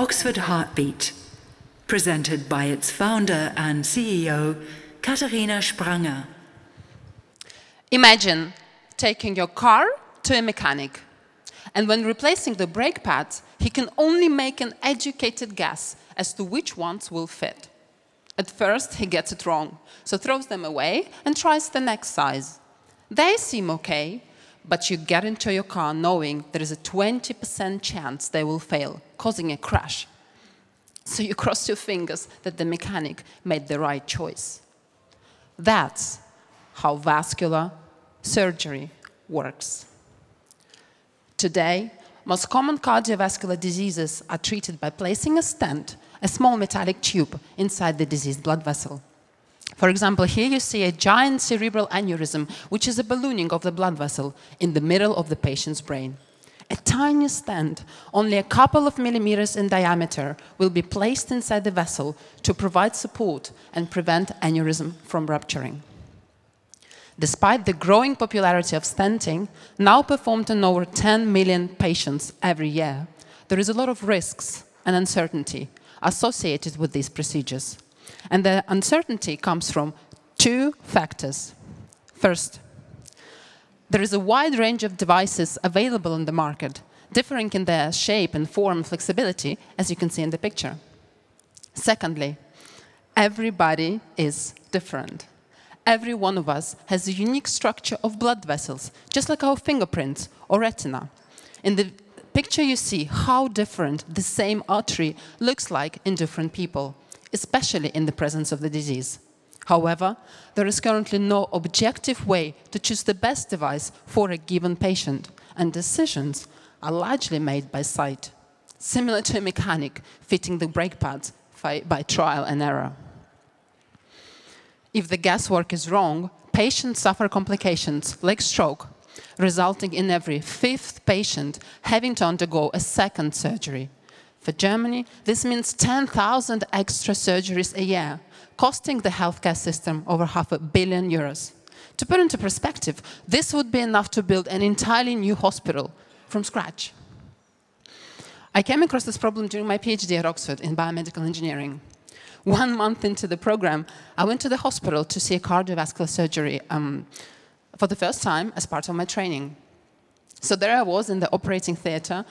Oxford Heartbeat, presented by its founder and CEO, Katerina Spranger. Imagine taking your car to a mechanic, and when replacing the brake pads, he can only make an educated guess as to which ones will fit. At first, he gets it wrong, so throws them away and tries the next size. They seem okay, but you get into your car knowing there is a 20% chance they will fail, causing a crash. So you cross your fingers that the mechanic made the right choice. That's how vascular surgery works. Today, most common cardiovascular diseases are treated by placing a stent, a small metallic tube, inside the diseased blood vessel. For example, here you see a giant cerebral aneurysm, which is a ballooning of the blood vessel in the middle of the patient's brain. A tiny stent, only a couple of millimeters in diameter, will be placed inside the vessel to provide support and prevent aneurysm from rupturing. Despite the growing popularity of stenting, now performed in over 10 million patients every year, there is a lot of risks and uncertainty associated with these procedures. And the uncertainty comes from two factors. First, there is a wide range of devices available on the market, differing in their shape and form flexibility, as you can see in the picture. Secondly, everybody is different. Every one of us has a unique structure of blood vessels, just like our fingerprints or retina. In the picture, you see how different the same artery looks like in different people especially in the presence of the disease. However, there is currently no objective way to choose the best device for a given patient, and decisions are largely made by sight, similar to a mechanic fitting the brake pads by trial and error. If the guesswork is wrong, patients suffer complications like stroke, resulting in every fifth patient having to undergo a second surgery for Germany, this means 10,000 extra surgeries a year, costing the healthcare system over half a billion euros. To put into perspective, this would be enough to build an entirely new hospital from scratch. I came across this problem during my PhD at Oxford in biomedical engineering. One month into the program, I went to the hospital to see a cardiovascular surgery um, for the first time as part of my training. So there I was in the operating theater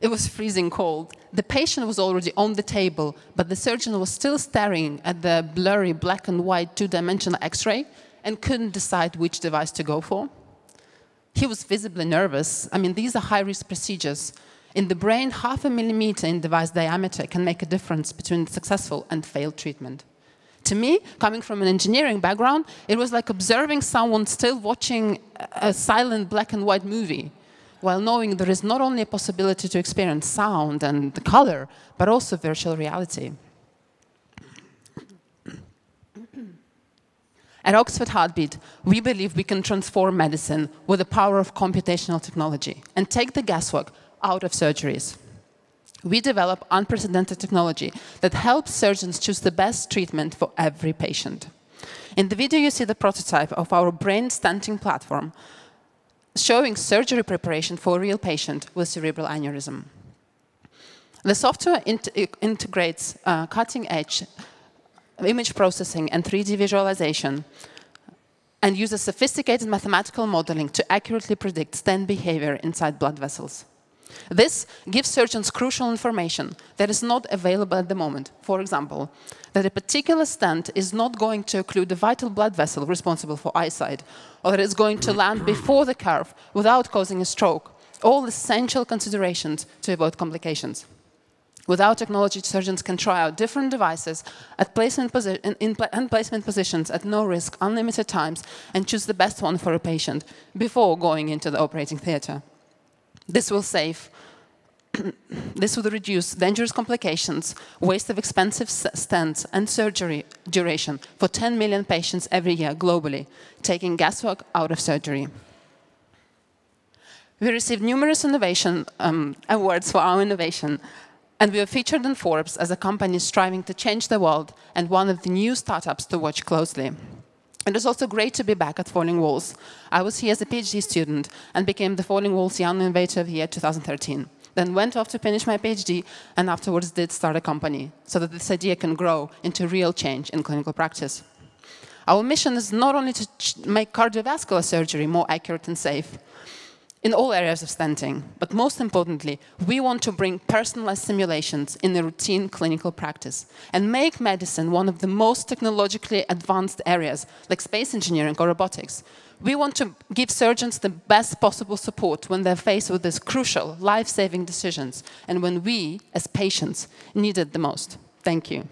it was freezing cold. The patient was already on the table, but the surgeon was still staring at the blurry black and white two-dimensional X-ray and couldn't decide which device to go for. He was visibly nervous. I mean, these are high-risk procedures. In the brain, half a millimeter in device diameter can make a difference between successful and failed treatment. To me, coming from an engineering background, it was like observing someone still watching a silent black and white movie while knowing there is not only a possibility to experience sound and the color, but also virtual reality. At Oxford Heartbeat, we believe we can transform medicine with the power of computational technology and take the guesswork out of surgeries. We develop unprecedented technology that helps surgeons choose the best treatment for every patient. In the video, you see the prototype of our brain stenting platform, showing surgery preparation for a real patient with cerebral aneurysm. The software int integrates uh, cutting-edge image processing and 3D visualization and uses sophisticated mathematical modeling to accurately predict stent behavior inside blood vessels. This gives surgeons crucial information that is not available at the moment. For example, that a particular stent is not going to occlude the vital blood vessel responsible for eyesight, or that it's going to land before the curve without causing a stroke. All essential considerations to avoid complications. Without technology, surgeons can try out different devices at placement in, in placement positions at no risk, unlimited times, and choose the best one for a patient before going into the operating theatre. This will save this would reduce dangerous complications, waste of expensive stents, and surgery duration for 10 million patients every year globally, taking guesswork out of surgery. We received numerous innovation um, awards for our innovation, and we were featured in Forbes as a company striving to change the world and one of the new startups to watch closely. It was also great to be back at Falling Walls. I was here as a PhD student and became the Falling Walls Young Innovator of the Year 2013. then went off to finish my PhD, and afterwards did start a company so that this idea can grow into real change in clinical practice. Our mission is not only to make cardiovascular surgery more accurate and safe, in all areas of stenting. But most importantly, we want to bring personalized simulations in the routine clinical practice and make medicine one of the most technologically advanced areas, like space engineering or robotics. We want to give surgeons the best possible support when they're faced with these crucial, life-saving decisions and when we, as patients, need it the most. Thank you.